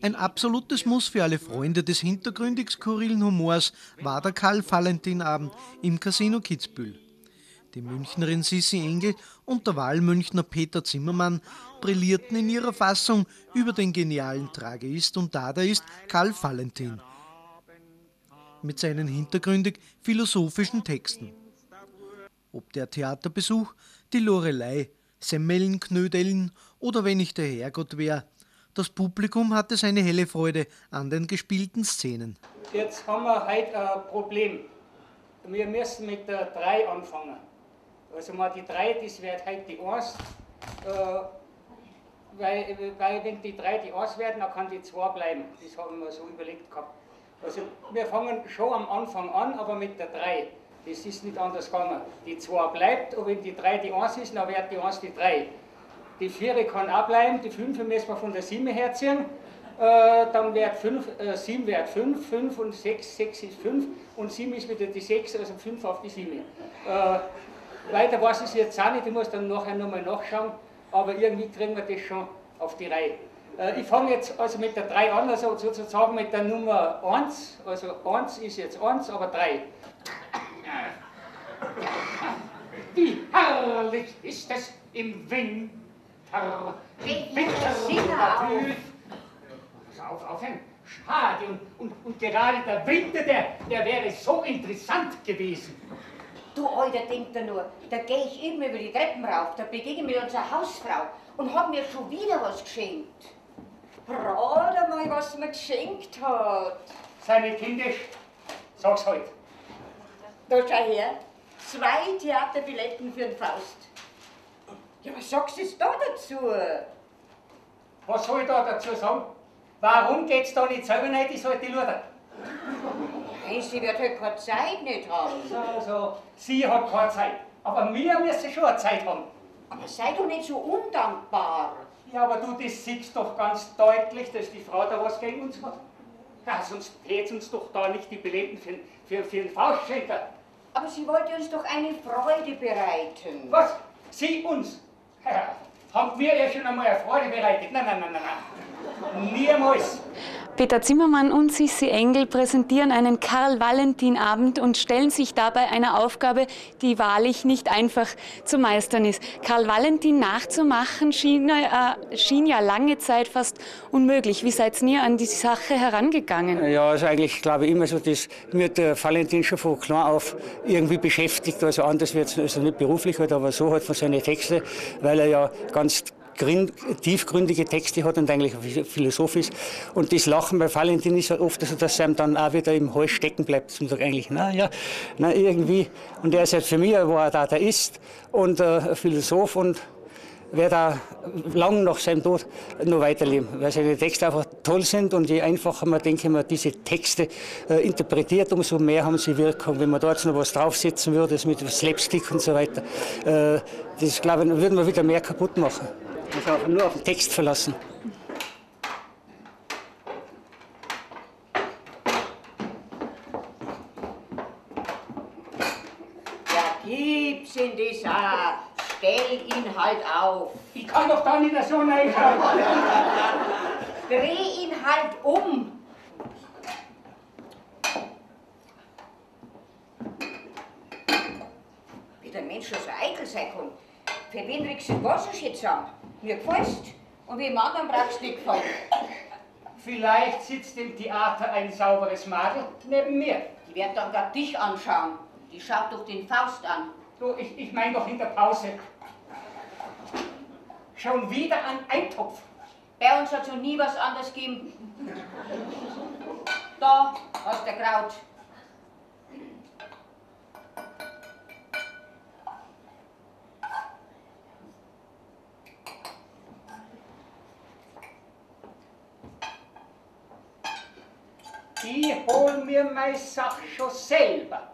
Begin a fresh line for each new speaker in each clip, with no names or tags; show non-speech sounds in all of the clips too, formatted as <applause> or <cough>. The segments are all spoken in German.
Ein absolutes Muss für alle Freunde des hintergründig skurrilen Humors war der Karl-Valentin-Abend im Casino Kitzbühel. Die Münchnerin Sissi Engel und der Wahlmünchner Peter Zimmermann brillierten in ihrer Fassung über den genialen Trageist und Dadaist Karl Valentin mit seinen hintergründig philosophischen Texten. Ob der Theaterbesuch, die Lorelei, Semmelnknödeln oder wenn ich der Herrgott wär, das Publikum hatte seine helle Freude an den gespielten Szenen.
Jetzt haben wir heute ein Problem. Wir müssen mit der 3 anfangen. Also mal die 3, das wird heute die 1. Äh, weil, weil wenn die 3 die 1 werden, dann kann die 2 bleiben. Das haben wir so überlegt gehabt. Also wir fangen schon am Anfang an, aber mit der 3. Das ist nicht anders gegangen. Die 2 bleibt und wenn die 3 die 1 ist, dann wird die 1 die 3. Die 4 kann auch bleiben, die 5 müssen wir von der 7 herziehen. Äh, dann wird 5, äh, 7 wird 5, 5 und 6, 6 ist 5 und 7 ist wieder die 6, also 5 auf die 7. Äh, weiter weiß ich jetzt auch nicht, ich muss dann nachher nochmal nachschauen, aber irgendwie kriegen wir das schon auf die Reihe. Äh, ich fange jetzt also mit der 3 an, also sozusagen mit der Nummer 1, also 1 ist jetzt 1, aber 3. Wie herrlich ist es im Wind Winter auf, auf ein Schade und, und, und gerade der Winter, der, der wäre so interessant gewesen.
Du Alter, denk da nur, da gehe ich eben über die Treppen rauf, da begegne mir unsere Hausfrau und hab mir schon wieder was geschenkt. Rat mal, was mir geschenkt hat.
Seine Kinder, sag's halt.
Da schau her, zwei Theaterbilletten für den Faust. Ja, was sagst du jetzt da dazu?
Was soll ich da dazu sagen? Warum geht's da nicht selber nicht, ich alte Luder?
Nein, sie wird halt keine Zeit nicht haben.
So, so, sie hat keine Zeit. Aber wir müssen schon eine Zeit haben.
Aber sei doch nicht so undankbar.
Ja, aber du, das siehst doch ganz deutlich, dass die Frau da was gegen uns hat. Ja, sonst hätte uns doch da nicht die Belebten für, für, für den Faustschenker.
Aber sie wollte uns doch eine Freude bereiten.
Was? Sie uns? Ja, haben wir ja schon einmal eine Freude bereitet. Nein, nein, nein, nein, nein. Niemals.
Peter Zimmermann und Sissi Engel präsentieren einen Karl-Valentin-Abend und stellen sich dabei einer Aufgabe, die wahrlich nicht einfach zu meistern ist. Karl Valentin nachzumachen schien, äh, schien ja lange Zeit fast unmöglich. Wie seid ihr an die Sache herangegangen?
Ja, also eigentlich glaube ich immer so, dass mir der Valentin schon von klein auf irgendwie beschäftigt. Also anders wird es also nicht beruflich halt, aber so halt von seinen Texten, weil er ja ganz tiefgründige Texte hat und eigentlich philosophisch. Und das Lachen bei Valentin ist oft so, dass er ihm dann auch wieder im Hals stecken bleibt und sagt eigentlich, na ja, na irgendwie. Und er ist halt für mich, war da der ist und äh, Philosoph und werde da lang nach seinem Tod noch weiterleben, weil seine Texte einfach toll sind und je einfacher man, denke ich, diese Texte äh, interpretiert, umso mehr haben sie Wirkung. Wenn man dort noch was draufsetzen würde, das mit Slapstick und so weiter, äh, das glaube ich, würden wir wieder mehr kaputt machen. Also nur auf den Text verlassen.
Ja, gib's in das auch. Stell ihn halt auf.
Ich kann doch da nicht so reinschauen.
Dreh ihn halt um. Wie der Mensch schon so eitel sein kann. Für wen regst du Wasserschätze an? Mir gefällst und wie im anderen brauchst du nicht gefallen.
Vielleicht sitzt im Theater ein sauberes Madel neben mir.
Die wird dann gar dich anschauen. Die schaut doch den Faust an.
Du, ich, ich meine doch in der Pause. Schon wieder ein Eintopf.
Bei uns hat es noch nie was anderes gegeben. Da hast du Kraut.
Ich hol mir meine Sache schon selber.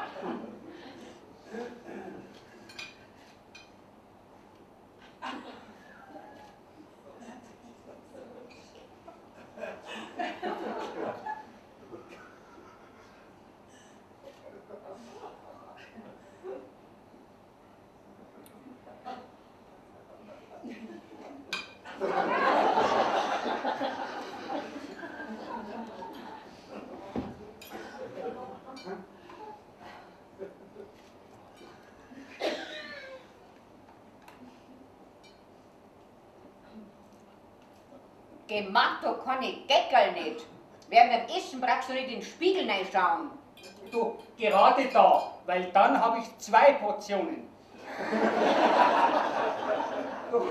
Gemacht, da kann ich Geckerl nicht. Während dem Essen brauchst du nicht in den Spiegel reinschauen.
Du, gerade da, weil dann habe ich zwei Portionen. du,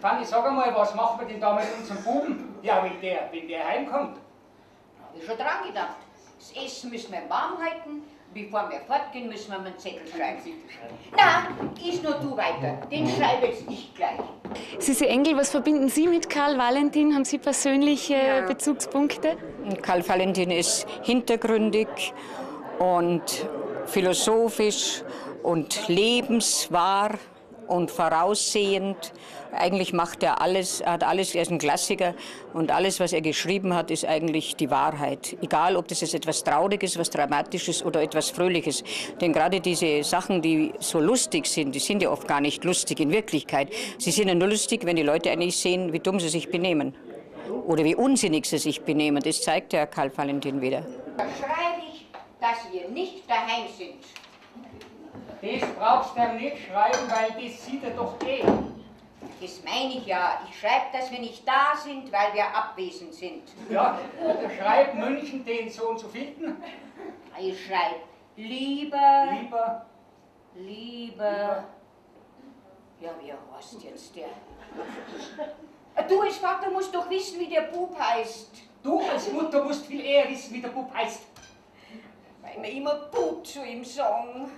Fanny, sag einmal, was machen wir denn da mit unserem Buben? Ja, wenn der, wenn der heimkommt.
Hab ich schon dran gedacht. Das Essen müssen wir warm halten. Bevor wir fortgehen, müssen wir mal einen Zettel schreiben. Na, ist nur du weiter. Den schreibe jetzt ich gleich.
Sisi Engel, was verbinden Sie mit Karl Valentin? Haben Sie persönliche
Ja.
Bezugspunkte?
Karl Valentin ist hintergründig und philosophisch und lebenswahr und voraussehend. Eigentlich macht er alles, hat alles, er ist ein Klassiker und alles, was er geschrieben hat, ist eigentlich die Wahrheit. Egal, ob das jetzt etwas Trauriges, was Dramatisches oder etwas Fröhliches. Denn gerade diese Sachen, die so lustig sind, die sind ja oft gar nicht lustig in Wirklichkeit. Sie sind ja nur lustig, wenn die Leute eigentlich sehen, wie dumm sie sich benehmen oder wie unsinnig sie sich benehmen. Das zeigt der Karl Valentin wieder.
Da schreibe ich, dass wir nicht daheim sind.
Das brauchst du nicht schreiben, weil das sieht er doch eh.
Das meine ich ja. Ich schreibe, dass wir nicht da sind, weil wir abwesend sind.
Ja, schreib München den so und so finden.
Ich schreibe, lieber,
Lieber,
lieber. Ja, wie heißt jetzt der? Du als Vater musst doch wissen, wie der Bub heißt.
du als Mutter musst viel eher wissen, wie der Bub heißt.
Weil wir immer Bub zu ihm sagen.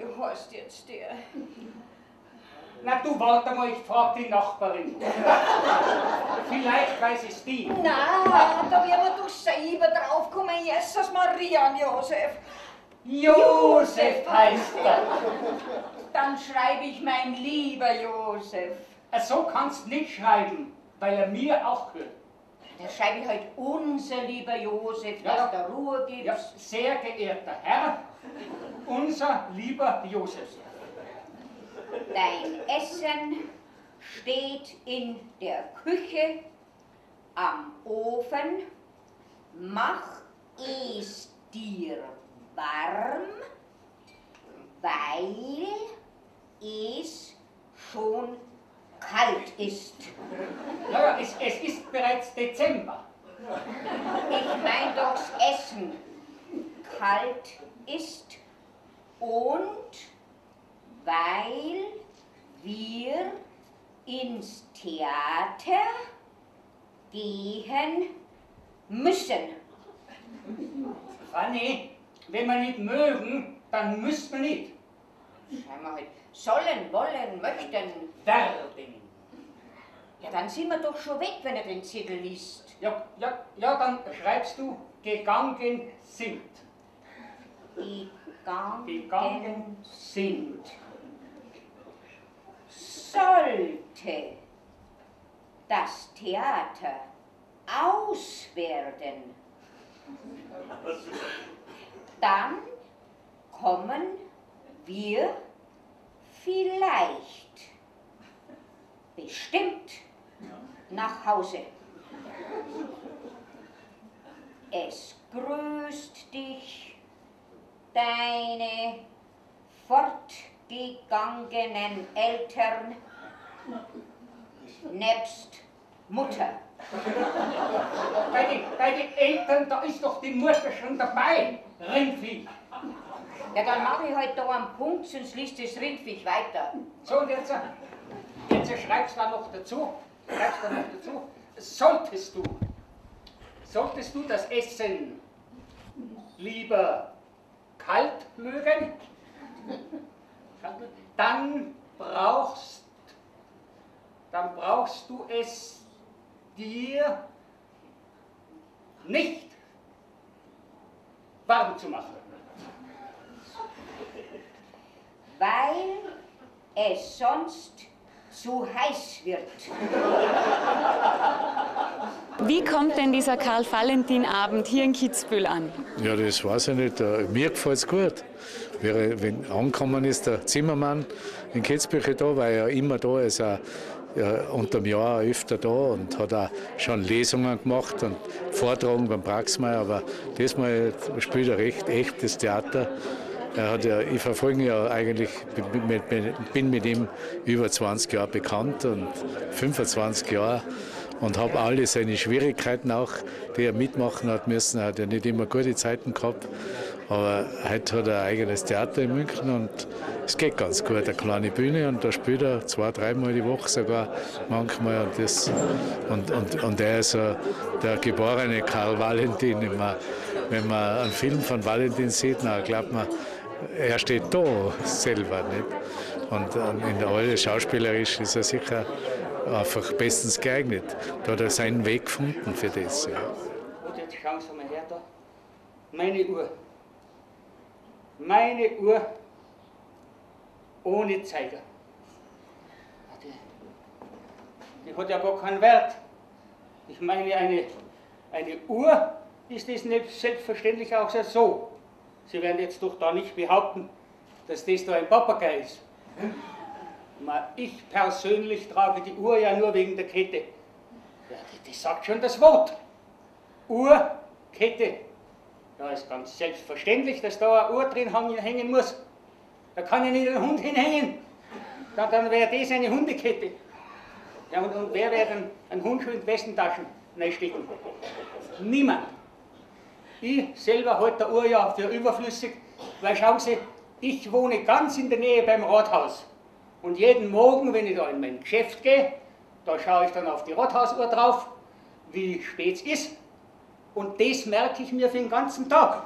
Wie heißt jetzt der?
Na du, warte mal, ich frag die Nachbarin. Vielleicht weiß es die.
Na, da werden wir doch selber draufkommen. Jesus Maria und Josef.
Josef heißt er.
Dann schreibe ich mein lieber Josef.
Äh, So kannst nicht schreiben, weil er mir auch gehört.
Dann schreibe ich halt unser lieber Josef,
Ja,
dass du Ruhe gibst.
Ja, sehr geehrter Herr, unser lieber Josef.
Dein Essen steht in der Küche am Ofen. Mach es dir warm, weil es schon kalt ist.
Naja, es, es ist bereits Dezember.
Ich mein doch das Essen kalt ist und weil wir ins Theater gehen müssen.
Fanny, wenn wir nicht mögen, dann müssen wir nicht
sollen, wollen, möchten.
werden.
Ja, dann sind wir doch schon weg, wenn er den Zettel liest.
Ja, ja, ja, dann schreibst du gegangen sind.
Gegangen,
Gegangen sind.
sollte das Theater aus werden, dann kommen wir vielleicht bestimmt nach Hause. Es grüßt dich deine fortgegangenen Eltern nebst Mutter.
Bei den, bei den Eltern, da ist doch die Mutter schon dabei. Rindvieh.
Ja, dann mache ich halt da einen Punkt, sonst liest das Rindviech weiter.
So, und jetzt, jetzt schreibst du da noch dazu, schreibst da noch dazu, solltest du, solltest du das Essen lieber kalt mögen, dann brauchst, dann brauchst du es dir nicht warm zu machen.
Weil es sonst zu heiß wird.
Wie kommt denn dieser Karl-Valentin-Abend hier in Kitzbühel an?
Ja, das weiß ich nicht. Äh, Mir gefällt es gut. Wenn angekommen ist der Zimmermann in Kitzbühel da, war er immer da, ist er ja, unter dem Jahr öfter da und hat auch schon Lesungen gemacht und Vortragen beim Praxmeier, aber diesmal spielt er recht echtes Theater. Er hat ja, ich verfolge ihn ja eigentlich, bin mit, ihm über 20 Jahre bekannt und 25 Jahre und habe alle seine Schwierigkeiten auch, die er mitmachen hat müssen. Er hat ja nicht immer gute Zeiten gehabt, aber heute hat er ein eigenes Theater in München und es geht ganz gut. Eine kleine Bühne und da spielt er zwei, dreimal die Woche sogar manchmal. Und, das, und, und, und er ist der geborene Karl Valentin. Wenn man einen Film von Valentin sieht, dann glaubt man, er steht da selber. Nicht? Und in der Rolle schauspielerisch ist er sicher einfach bestens geeignet. Da hat er seinen Weg gefunden für das. Ja.
Und jetzt schauen Sie mal her da. Meine Uhr. Meine Uhr ohne Zeiger. Die, die hat ja gar keinen Wert. Ich meine, eine, eine Uhr ist das nicht selbstverständlich auch so. Sie werden jetzt doch da nicht behaupten, dass das da ein Papagei ist. Ich persönlich trage die Uhr ja nur wegen der Kette. Ja, das sagt schon das Wort. Uhr, Kette. Da ist ganz selbstverständlich, dass da eine Uhr drin hängen muss. Da kann ja nicht ein Hund hinhängen. Dann, dann wäre das eine Hundekette. Ja, und, und wer wird einen, einen Hundschuh in die Westentaschen reinstecken? Niemand. Ich selber halte der Uhr ja für überflüssig, weil schauen Sie, ich wohne ganz in der Nähe beim Rathaus. Und jeden Morgen, wenn ich da in mein Geschäft gehe, da schaue ich dann auf die Rathausuhr drauf, wie spät es ist. Und das merke ich mir für den ganzen Tag.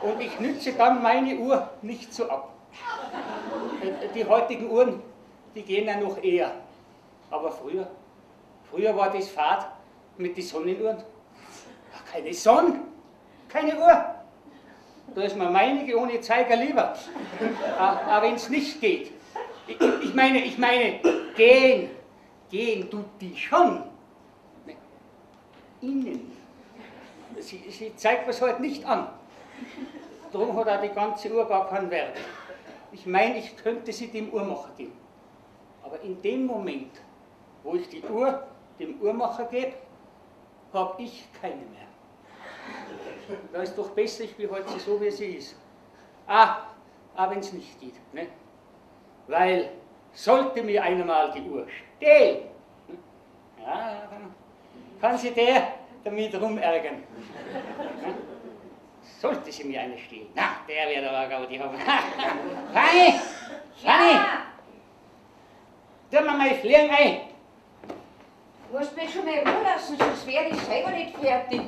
Und ich nütze dann meine Uhr nicht so ab. Die heutigen Uhren, die gehen ja noch eher. Aber früher, früher war das Fahrt mit den Sonnenuhren. Keine Sonne, keine Uhr. Da ist mir meinige ohne Zeiger lieber. Aber wenn es nicht geht, ich, meine, ich meine, gehen, gehen tut die schon. Innen. Sie, sie zeigt was heute nicht an. Darum hat auch die ganze Uhr gar keinen Wert. Ich meine, ich könnte sie dem Uhrmacher geben. Aber in dem Moment, wo ich die Uhr dem Uhrmacher gebe, habe ich keine mehr. Da ist doch besser, ich behalte sie so, wie sie ist. Ah, aber wenn es nicht geht. Ne? Weil, sollte mir einmal die Uhr stehlen, ne? ja, dann kann sie der damit rumärgern. Ne? Sollte sie mir eine stehlen, na, der wird aber Gaudi haben. Fanny! Fanny! Ja. Tu mir mal Fliegen ein!
Du musst mich schon mal ruhen lassen, sonst werde ich selber nicht fertig.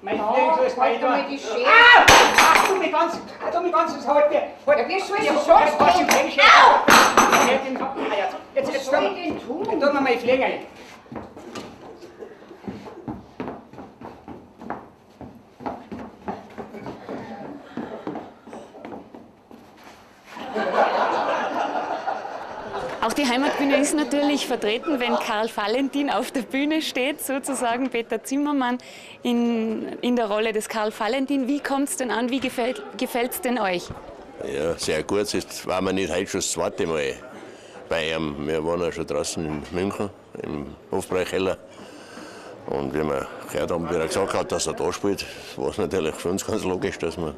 Mein oh, Fliegen ist bei dir.
Ah!
Ach, du mich ganz, du mich ganz ins Haut.
Ja, wie soll ich sonst?
Au! Jetzt, jetzt,
Was soll ich denn tun?
Tu mir mal Fliegen ein.
Die Heimatbühne ist natürlich vertreten, wenn Karl Valentin auf der Bühne steht, sozusagen Peter Zimmermann in, in der Rolle des Karl Valentin. Wie kommt es denn an? Wie gefällt es denn euch?
Ja, sehr gut. Jetzt waren wir nicht heute schon das zweite Mal bei ihm. Wir waren ja schon draußen in München, im Hofbräukeller. Und wie wir gehört haben, wie er gesagt hat, dass er da spielt, war es natürlich für uns ganz logisch, dass wir,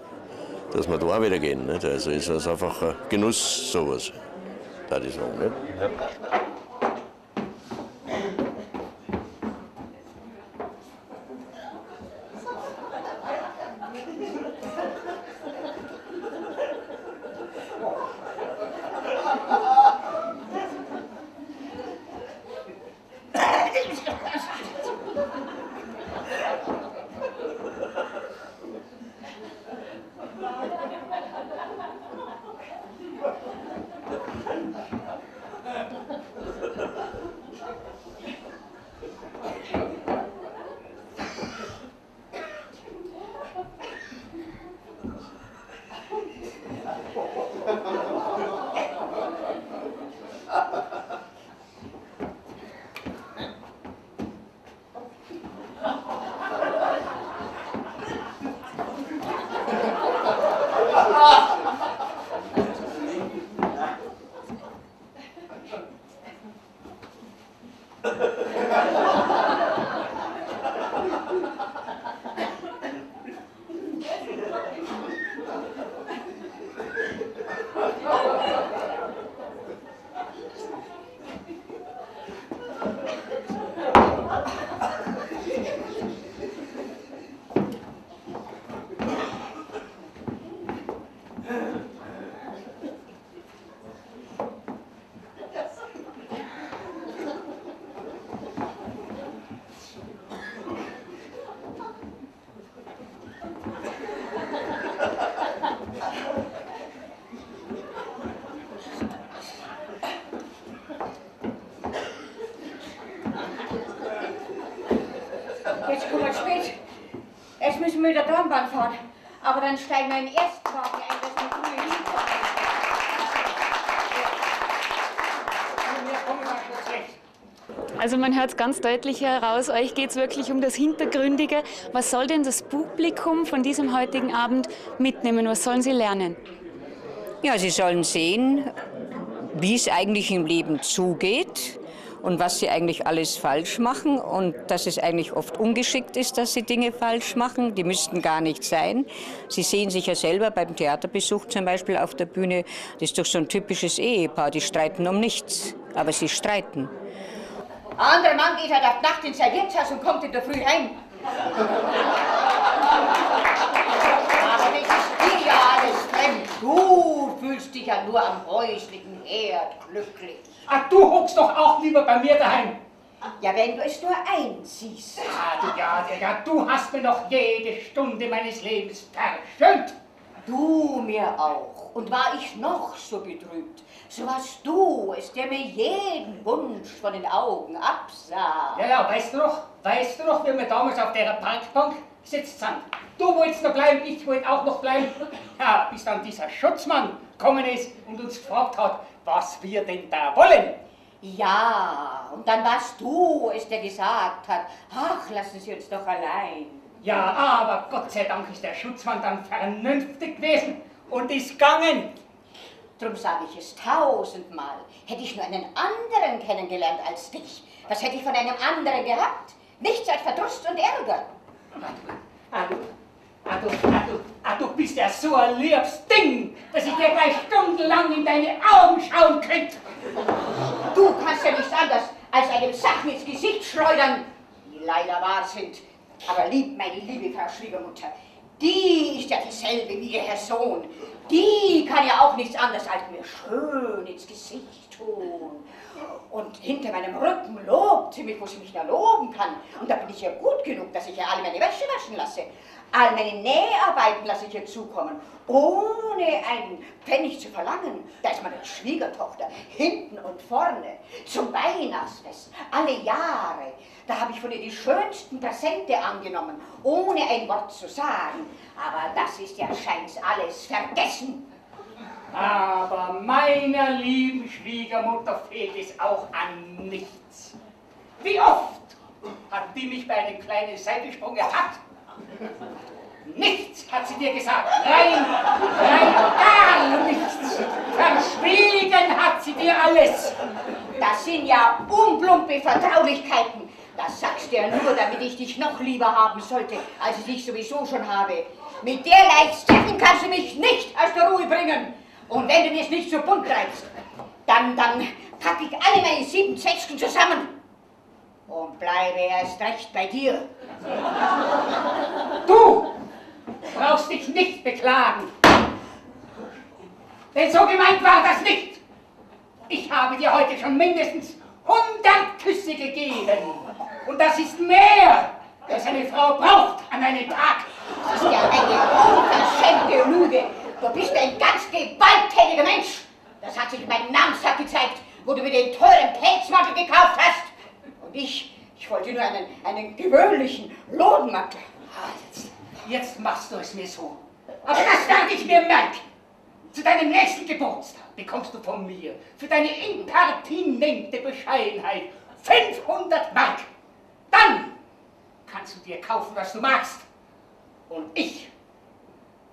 dass wir da auch wieder gehen. Nicht? Also ist es einfach ein Genuss, sowas. That is
all. Yep. Dann steigen wir in den ersten Wagen ein, dass wir früher hinfahren.
Also man hört es ganz deutlich heraus, euch geht es wirklich um das Hintergründige. Was soll denn das Publikum von diesem heutigen Abend mitnehmen? Was sollen sie lernen?
Ja, sie sollen sehen, wie es eigentlich im Leben zugeht und was sie eigentlich alles falsch machen und dass es eigentlich oft ungeschickt ist, dass sie Dinge falsch machen. Die müssten gar nicht sein. Sie sehen sich ja selber beim Theaterbesuch zum Beispiel auf der Bühne. Das ist doch so ein typisches Ehepaar. Die streiten um nichts, aber sie streiten.
Ein anderer Mann geht halt auf Nacht in sein Wirtshaus und kommt in der Früh heim. Aber das ist ja alles fremd. Du fühlst dich ja nur am häuslichen Herd glücklich.
Ach, du hockst doch auch lieber bei mir daheim.
Ja, wenn du es nur einsiehst.
Ah, du, ja, ja, ja, du hast mir doch jede Stunde meines Lebens verschönt.
Du mir auch. Und war ich noch so betrübt, so warst du es, der mir jeden Wunsch von den Augen absah.
Ja, ja, weißt du noch, weißt du noch, wie wir damals auf der Parkbank gesetzt sind? Du wolltest noch bleiben, ich wollte auch noch bleiben. <laughs> Ja, bis dann dieser Schutzmann gekommen ist und uns gefragt hat, was wir denn da wollen.
Ja, und dann warst du es, der gesagt hat, ach, lassen Sie uns doch allein.
Ja, aber Gott sei Dank ist der Schutzmann dann vernünftig gewesen und ist gegangen.
Drum sage ich es tausendmal. Hätte ich nur einen anderen kennengelernt als dich, was hätte ich von einem anderen gehabt? Nichts als Verdruss und Ärger.
Ah, du, ah, du, ah, du, bist ja so ein liebes Ding, dass ich dir gleich stundenlang in deine Augen schauen könnte.
Du kannst ja nichts anderes als einem Sachen ins Gesicht schleudern, die leider wahr sind. Aber lieb, meine liebe Frau Schwiegermutter, die ist ja dieselbe wie ihr Herr Sohn. Die kann ja auch nichts anderes als mir schön ins Gesicht tun. Und hinter meinem Rücken lobt sie mich, wo sie mich da loben kann. Und da bin ich ja gut genug, dass ich ihr alle meine Wäsche waschen lasse. All meine Näharbeiten lasse ich ihr zukommen, ohne einen Pfennig zu verlangen. Da ist meine Schwiegertochter, hinten und vorne, zum Weihnachtsfest, alle Jahre. Da habe ich von ihr die schönsten Präsente angenommen, ohne ein Wort zu sagen. Aber das ist ja scheint alles vergessen.
Meiner lieben Schwiegermutter fehlt es auch an nichts. Wie oft hat die mich bei einem kleinen Seitensprung ertappt? Nichts hat sie dir gesagt. Rein, rein gar nichts. Verschwiegen hat sie dir alles.
Das sind ja unplumpe Vertraulichkeiten. Das sagst du ja nur, damit ich dich noch lieber haben sollte, als ich dich sowieso schon habe. Mit derlei Steffen kannst du mich nicht aus der Ruhe bringen. Und wenn du mir es nicht so bunt treibst, dann, dann pack ich alle meine sieben Zwetschgen zusammen und bleibe erst recht bei dir.
Du brauchst dich nicht beklagen. Denn so gemeint war das nicht. Ich habe dir heute schon mindestens 100 Küsse gegeben. Und das ist mehr, als eine Frau braucht an einem Tag.
Das ist ja eine unverschämte Lüge. Du bist ein ganz gewalttätiger Mensch. Das hat sich in meinem Namenstag gezeigt, wo du mir den teuren Pelzmantel gekauft hast. Und ich, ich wollte nur einen, einen gewöhnlichen Lodenmantel.
Ah, jetzt, jetzt machst du es mir so. Aber das werde ich mir merken. Zu deinem nächsten Geburtstag bekommst du von mir für deine impertinente Bescheidenheit 500 Mark. Dann kannst du dir kaufen, was du magst. Und ich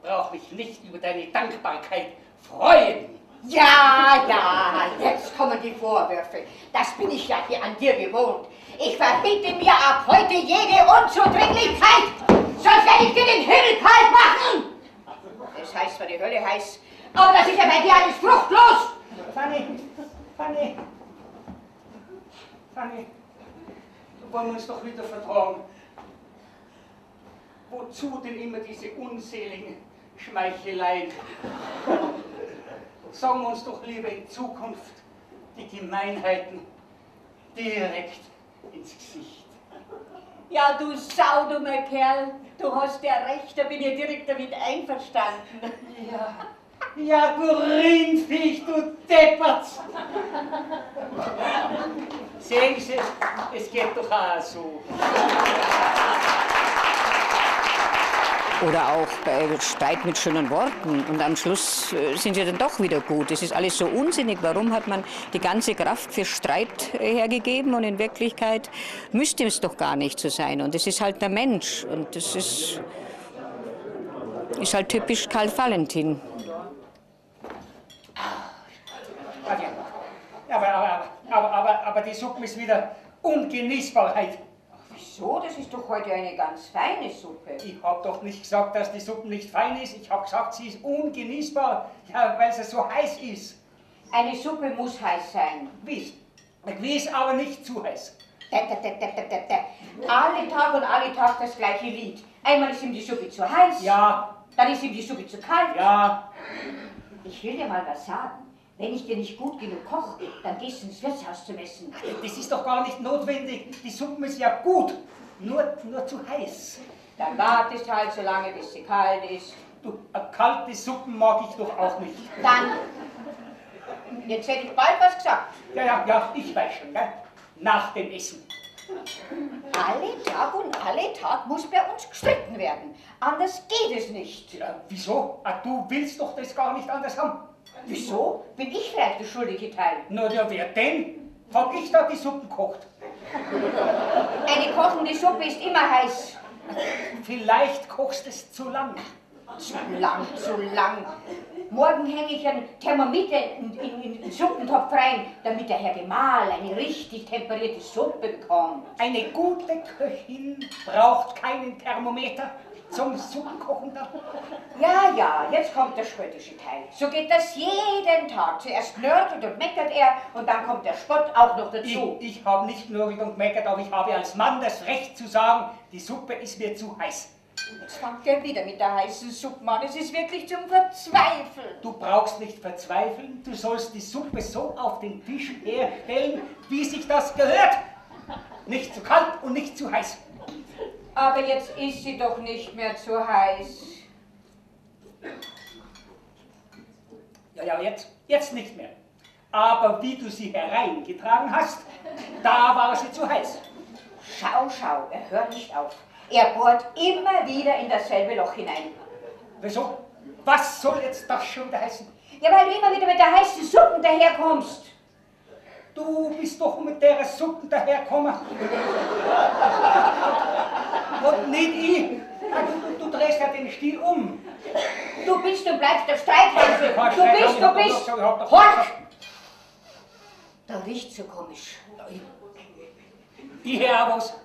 brauche mich nicht über deine Dankbarkeit freuen.
Ja, ja, jetzt kommen die Vorwürfe. Das bin ich ja hier an dir gewohnt. Ich verbiete mir ab heute jede Unzudringlichkeit, sonst werde ich dir den Himmel kalt machen. Das heißt zwar die Hölle heiß, aber das ist ja bei dir alles fruchtlos.
Fanny, Fanny, Fanny, wollen wir uns doch wieder vertrauen. Wozu denn immer diese unseligen Schmeicheleien? Sagen wir uns doch lieber in Zukunft die Gemeinheiten direkt ins Gesicht.
Ja, du saudummer Kerl, du hast ja recht, da bin ich direkt damit einverstanden.
Ja, ja, du Rindviech, du Deppert! Sehen Sie, es geht doch auch so.
Oder auch bei Streit mit schönen Worten. Und am Schluss äh, sind sie dann doch wieder gut. Es ist alles so unsinnig. Warum hat man die ganze Kraft für Streit äh, hergegeben? Und in Wirklichkeit müsste es doch gar nicht so sein. Und es ist halt der Mensch. Und das ist, ist halt typisch Karl Valentin.
Aber, aber, aber, aber, aber die Suppe ist wieder ungenießbar.
Wieso? Das ist doch heute eine ganz feine Suppe.
Ich hab doch nicht gesagt, dass die Suppe nicht fein ist. Ich hab gesagt, sie ist ungenießbar, ja, weil sie so heiß ist.
Eine Suppe muss heiß sein.
Gewiss. Gewiss, aber nicht zu heiß.
Da, da, da, da, da, da. Alle Tag und alle Tag das gleiche Lied. Einmal ist ihm die Suppe zu heiß.
Ja.
Dann ist ihm die Suppe zu kalt.
Ja.
Ich will dir mal was sagen. Wenn ich dir nicht gut genug koche, dann gehst du ins Wirtshaus zum Essen.
Das ist doch gar nicht notwendig. Die Suppe ist ja gut. Nur, nur zu heiß.
Dann wartest halt so lange, bis sie kalt ist.
Du, eine kalte Suppe mag ich doch auch nicht.
Dann. Jetzt hätte ich bald was gesagt.
Ja, ja, ja, ich weiß schon, gell? Nach dem Essen.
Alle Tag und alle Tag muss bei uns gestritten werden. Anders geht es nicht.
Ja, wieso? Ah, du willst doch das gar nicht anders haben.
Wieso? Bin ich vielleicht der schuldige Teil?
Na ja, wer denn? Hab ich da die Suppe gekocht?
Eine kochende Suppe ist immer heiß.
Vielleicht kochst es zu lang.
Zu lang, zu lang. Morgen hänge ich ein Thermometer in, in, in den Suppentopf rein, damit der Herr Gemahl eine richtig temperierte Suppe bekommt.
Eine gute Köchin braucht keinen Thermometer zum Suppenkochen da.
Ja, ja, jetzt kommt der spöttische Teil. So geht das jeden Tag. Zuerst nörgelt und meckert er und dann kommt der Spott auch noch dazu.
Ich, ich habe nicht nörgelt und meckert, aber ich habe als Mann das Recht zu sagen, die Suppe ist mir zu heiß.
Jetzt fangt er wieder mit der heißen Suppe an. Es ist wirklich zum Verzweifeln.
Du brauchst nicht verzweifeln. Du sollst die Suppe so auf den Tisch herstellen, wie sich das gehört. Nicht zu kalt und nicht zu heiß.
Aber jetzt ist sie doch nicht mehr zu heiß.
Ja, ja, jetzt, jetzt nicht mehr. Aber wie du sie hereingetragen hast, da war sie zu heiß.
Schau, schau, er hört nicht auf. Er bohrt immer wieder in dasselbe Loch hinein.
Wieso? Was soll jetzt das schon wieder heißen?
Ja, weil du immer wieder mit der heißen Suppe daherkommst.
Du bist doch mit der Suppe dahergekommen. Und nicht ich. Du, du, drehst ja den Stiel um.
Du bist und bleibst der Streithänsel. Du bist, du bist. Horch! Da riecht so komisch.
Ich hör auch was.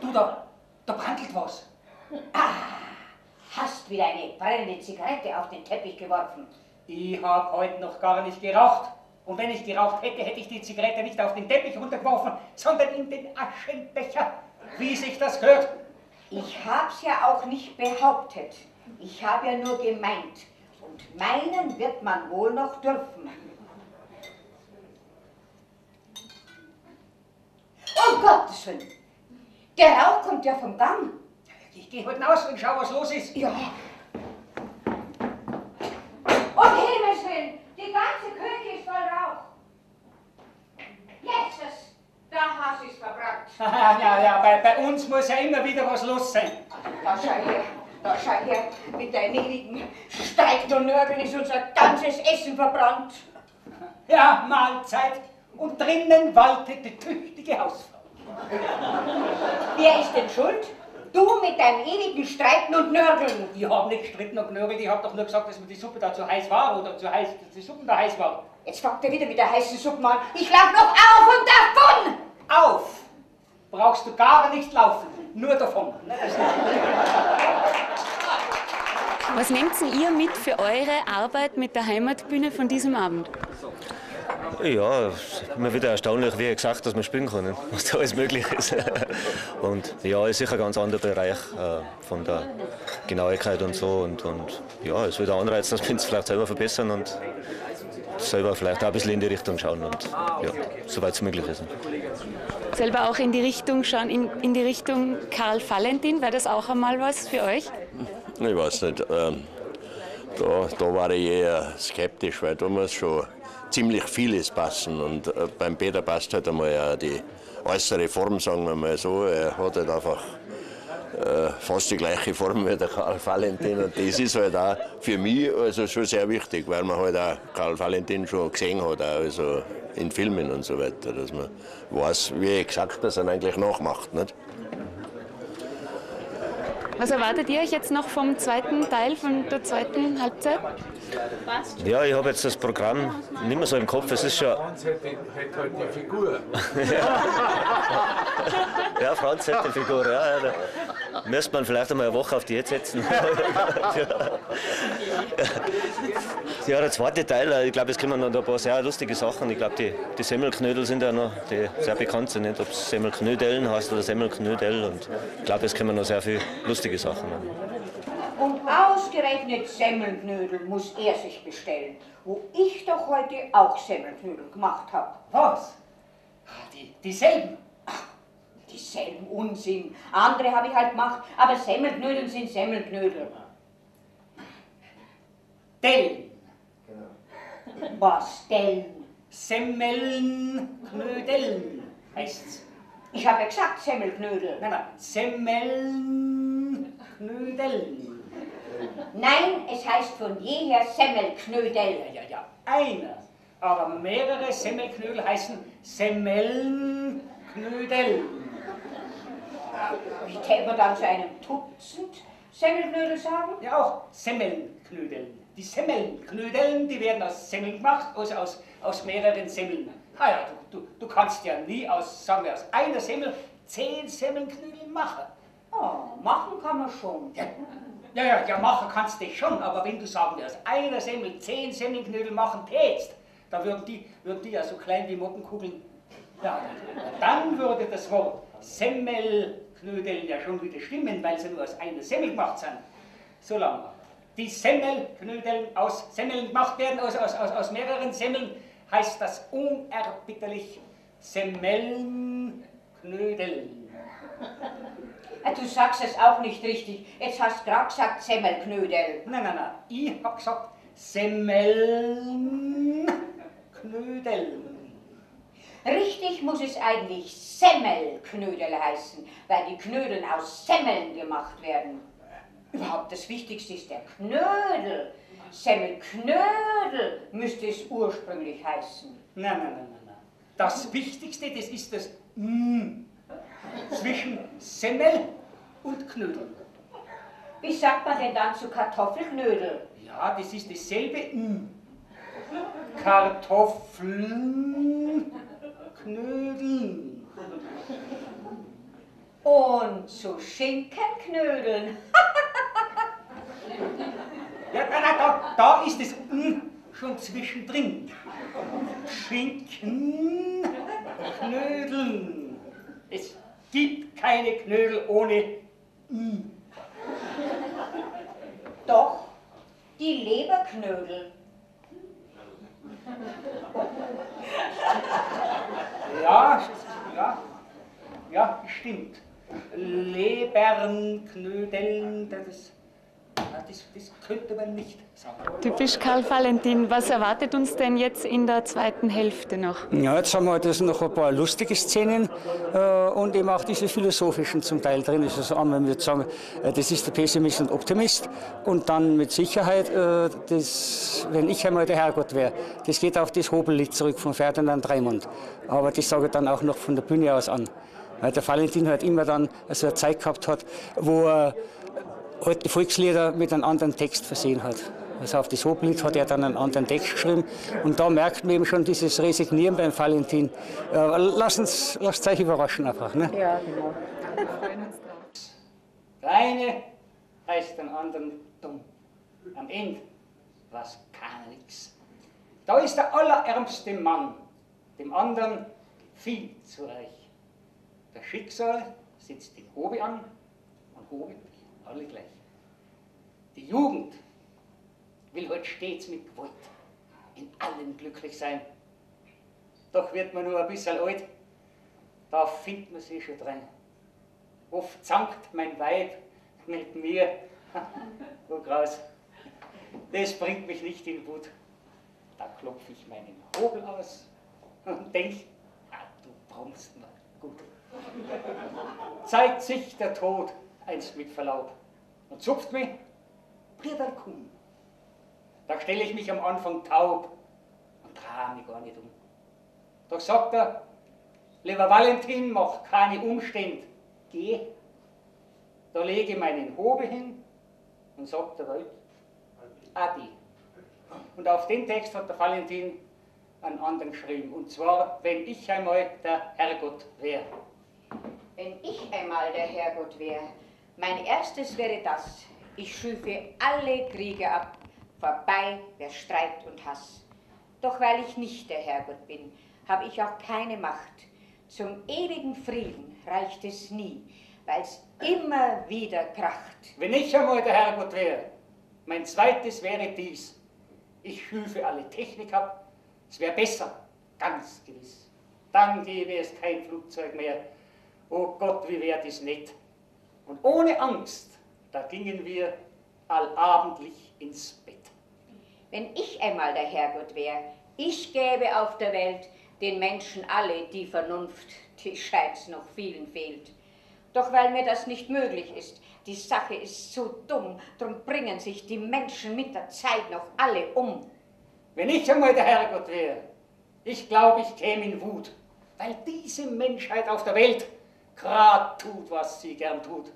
Du, da, da brandelt was.
Ah, hast wieder eine brennende Zigarette auf den Teppich geworfen.
Ich hab heute noch gar nicht geraucht. Und wenn ich geraucht hätte, hätte ich die Zigarette nicht auf den Teppich runtergeworfen, sondern in den Aschenbecher, wie sich das hört.
Ich hab's ja auch nicht behauptet. Ich habe ja nur gemeint. Und meinen wird man wohl noch dürfen. Um Gottes Willen! Der Rauch kommt ja vom Gang.
Ich gehe heute aus und schau, was los ist.
Ja. Um Himmels Willen! Die ganze Küche ist voll Rauch. Jetzt der Hass ist verbrannt. <laughs>
ja, ja, bei, bei uns muss ja immer wieder was los sein.
Da schau her, da schau her. Mit deinem ewigen Streit und Nörgeln ist unser ganzes Essen verbrannt.
Ja, Mahlzeit. Und drinnen waltet die tüchtige Hausfrau.
Wer ist denn schuld? Du mit deinem ewigen Streiten und Nörgeln.
Ich hab nicht gestritten und genörgelt, ich hab doch nur gesagt, dass mir die Suppe da zu heiß war oder zu heiß, dass die Suppe da heiß war.
Jetzt fangt er wieder mit der heißen Suppe an. Ich lauf noch auf und davon!
Brauchst du gar nicht laufen, nur davon.
Was nehmt ihr mit für eure Arbeit mit der Heimatbühne von diesem Abend?
Ja, immer wieder erstaunlich, wie gesagt, dass wir spielen können, <laughs> was da alles möglich ist. <laughs> Und ja, es ist sicher ein ganz anderer Bereich äh, von der Genauigkeit und so. Und, und ja, es wird ein Anreiz, dass wir uns vielleicht selber verbessern und selber vielleicht auch ein bisschen in die Richtung schauen und ja, soweit es möglich ist.
Selber auch in die Richtung schauen, in, in die Richtung Karl Valentin, wäre das auch einmal was für euch?
Ich weiß nicht. Ähm, da, da war ich eher skeptisch, weil da muss schon ziemlich vieles passen. Und äh, beim Peter passt halt einmal ja die äußere Form, sagen wir mal so. Er hat halt einfach äh, fast die gleiche Form wie der Karl Valentin. Und das ist halt auch für mich also schon sehr wichtig, weil man halt auch Karl Valentin schon gesehen hat, also in Filmen und so weiter, dass man weiß, wie exakt das dann eigentlich nachmacht. Nicht?
Was erwartet ihr euch jetzt noch vom zweiten Teil, von der zweiten Halbzeit?
Ja, ich habe jetzt das Programm nicht mehr so im Kopf. Es ist schon.
Franz hätte halt die Figur. <laughs>
Ja, Franz hat die Figur. Ja, ja, da müsste man vielleicht einmal eine Woche auf Diät setzen. <laughs> ja, der zweite Teil, äh, ich glaube, es kommen noch ein paar sehr lustige Sachen. Ich glaube, die, die Semmelknödel sind ja noch, die sehr bekannt sind. Ob es Semmelknödel heißt oder Semmelknödel. Und ich glaube, es kommen noch sehr viele lustige Sachen.
Und ausgerechnet Semmelknödel muss er sich bestellen, wo ich doch heute auch Semmelknödel gemacht habe.
Was? Ah, Die, dieselben.
Dieselben Unsinn. Andere habe ich halt gemacht, aber Semmelknödel sind Semmelknödel.
Dellen.
Was denn?
Semmeln, Knödeln heißt's.
Ich habe ja gesagt Semmelknödel.
Nein, nein, Semmeln, Knödeln.
Nein, es heißt von jeher Semmelknödel.
Ja, ja, ja, einer. Aber mehrere Semmelknödel heißen Semmeln, Knödeln.
Wie täte man dann zu einem Dutzend Semmelknödel sagen?
Ja, auch Semmelknödeln. Die Semmelknödeln, die werden aus Semmeln gemacht, also aus, aus mehreren Semmeln. Ah ja, du, du, du kannst ja nie aus, sagen wir, aus einer Semmel zehn Semmelknödel machen.
Oh, machen kann man schon.
Ja, ja, ja, ja, machen kannst du schon, aber wenn du sagen wir, aus einer Semmel zehn Semmelknödel machen tätst, dann würden die, würden die ja so klein wie Mottenkugeln. Ja, dann würde das Wort Semmelknödel ja schon wieder stimmen, weil sie nur aus einer Semmel gemacht sind. Solange die Semmelknödel aus Semmeln gemacht werden, aus, aus, aus, aus mehreren Semmeln, heißt das unerbitterlich Semmelknödeln.
Äh, Du sagst es auch nicht richtig. Jetzt hast du gerade gesagt Semmelknödel.
Nein, nein, nein, ich hab gesagt Semmelknödeln.
Richtig muss es eigentlich Semmelknödel heißen, weil die Knödel aus Semmeln gemacht werden. Überhaupt das Wichtigste ist der Knödel. Semmelknödel müsste es ursprünglich heißen.
Nein, nein, nein, nein, nein. Das Wichtigste, das ist das M zwischen Semmel und Knödel.
Wie sagt man denn dann zu Kartoffelknödel?
Ja, das ist dasselbe M. Kartoffeln, Knödeln.
Und zu Schinkenknödeln. <laughs>
Ja, nein, nein, da, da ist das M schon zwischendrin. Schinken, Knödeln. Es gibt keine Knödel ohne M.
Doch, die Leberknödel.
Ja, ja, ja, stimmt. Lebern, Knödeln, das, ja, das, das könnte man nicht sagen.
Typisch Karl Valentin. Was erwartet uns denn jetzt in der zweiten Hälfte noch?
Ja, jetzt haben wir halt also noch ein paar lustige Szenen äh, und eben auch diese philosophischen zum Teil drin. Also so einmal würde ich sagen, äh, das ist der Pessimist und Optimist und dann mit Sicherheit, äh, das, wenn ich einmal der Herrgott wäre, das geht auf das Hobellied zurück von Ferdinand Raimund. Aber das sage ich dann auch noch von der Bühne aus an. Weil der Valentin halt immer dann so eine Zeit gehabt hat, wo er alte Volkslieder mit einem anderen Text versehen hat. Also auf das Hoblied hat er dann einen anderen Text geschrieben. Und da merkt man eben schon dieses Resignieren beim Valentin. Äh, lasst uns, lasst euch überraschen einfach. Ne?
Ja, genau.
Der eine heißt den anderen dumm. Am Ende was keiner nix. Da ist der allerärmste Mann, dem anderen viel zu reich. Das Schicksal setzt den Hobe an und Hobe alle gleich. Die Jugend will heute stets mit Gewalt in allem glücklich sein. Doch wird man nur ein bisschen alt, da findet man sich schon drin. Oft zankt mein Weib mit mir. <laughs> Oh Graus, das bringt mich nicht in Wut. Da klopfe ich meinen Hobel aus und denk, ah, du brummst mal gut. Zeigt sich der Tod eins mit Verlaub, und zupft mich, Kuhn. Da stelle ich mich am Anfang taub und traue mich gar nicht um. Doch sagt er, lieber Valentin, mach keine Umstände, geh. Da lege ich meinen Hobe hin und sagt der Welt, Adi. Und auf den Text hat der Valentin einen anderen geschrieben. Und zwar, wenn ich einmal der Herrgott wäre.
Ich einmal der Herrgott wäre, mein erstes wäre das, ich schüfe alle Kriege ab, vorbei der Streit und Hass. Doch weil ich nicht der Herrgott bin, habe ich auch keine Macht. Zum ewigen Frieden reicht es nie, weil es immer wieder kracht.
Wenn ich einmal der Herrgott wäre, mein zweites wäre dies. Ich schüfe alle Technik ab, es wäre besser, ganz gewiss. Dann gäbe es kein Flugzeug mehr. Oh Gott, wie wäre das nett. Und ohne Angst, da gingen wir allabendlich ins Bett.
Wenn ich einmal der Herrgott wäre, ich gäbe auf der Welt den Menschen alle die Vernunft, die scheint's noch vielen fehlt. Doch weil mir das nicht möglich ist, die Sache ist so dumm, drum bringen sich die Menschen mit der Zeit noch alle um.
Wenn ich einmal der Herrgott wäre, ich glaube, ich käme in Wut, weil diese Menschheit auf der Welt grad tut, was sie gern tut.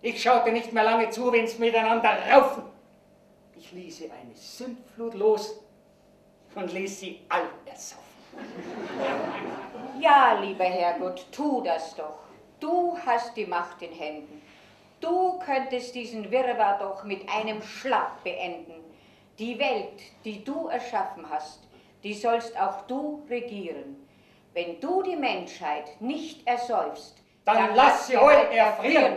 Ich schaute nicht mehr lange zu, wenn's miteinander raufen. Ich ließe eine Sündflut los und ließ sie all ersaufen.
Ja, lieber Herrgott, tu das doch. Du hast die Macht in Händen. Du könntest diesen Wirrwarr doch mit einem Schlag beenden. Die Welt, die du erschaffen hast, die sollst auch du regieren. Wenn du die Menschheit nicht ersäufst,
dann lass sie heute erfrieren.